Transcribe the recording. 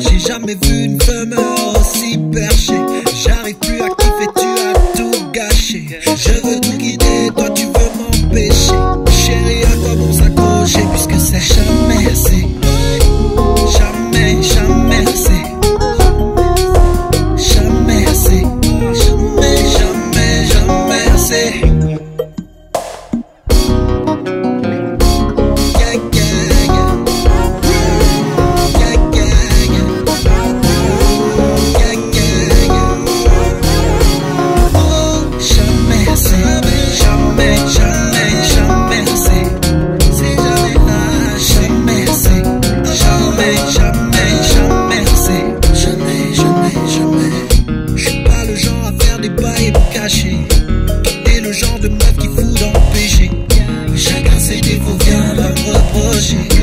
J'ai jamais vu une femme she